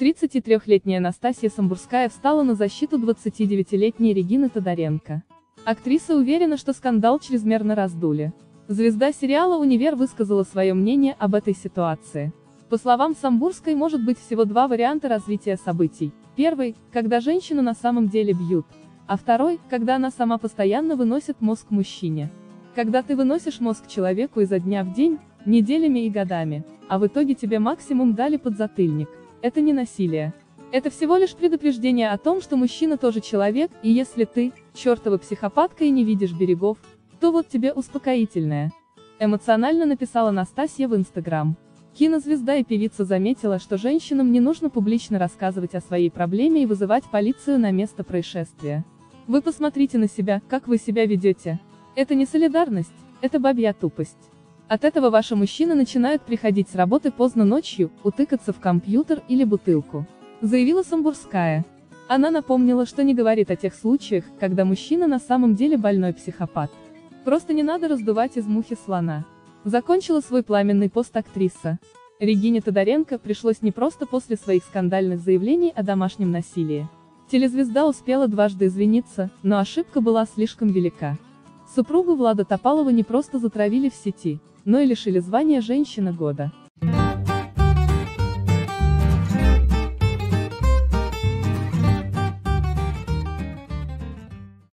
23-летняя Настасья Самбурская встала на защиту 29-летней Регины Тодоренко. Актриса уверена, что скандал чрезмерно раздули. Звезда сериала «Универ» высказала свое мнение об этой ситуации. По словам Самбурской, может быть всего два варианта развития событий. Первый – когда женщину на самом деле бьют. А второй – когда она сама постоянно выносит мозг мужчине. Когда ты выносишь мозг человеку изо дня в день, неделями и годами, а в итоге тебе максимум дали подзатыльник. Это не насилие. Это всего лишь предупреждение о том, что мужчина тоже человек, и если ты, чертова психопатка и не видишь берегов, то вот тебе успокоительное. Эмоционально написала Настасья в Инстаграм. Кинозвезда и певица заметила, что женщинам не нужно публично рассказывать о своей проблеме и вызывать полицию на место происшествия. Вы посмотрите на себя, как вы себя ведете. Это не солидарность, это бабья тупость. От этого ваши мужчины начинают приходить с работы поздно ночью, утыкаться в компьютер или бутылку. Заявила Самбурская. Она напомнила, что не говорит о тех случаях, когда мужчина на самом деле больной психопат. Просто не надо раздувать из мухи слона. Закончила свой пламенный пост актриса. Регине Тодоренко пришлось не просто после своих скандальных заявлений о домашнем насилии. Телезвезда успела дважды извиниться, но ошибка была слишком велика. Супругу Влада Топалова не просто затравили в сети, но и лишили звания «Женщина года».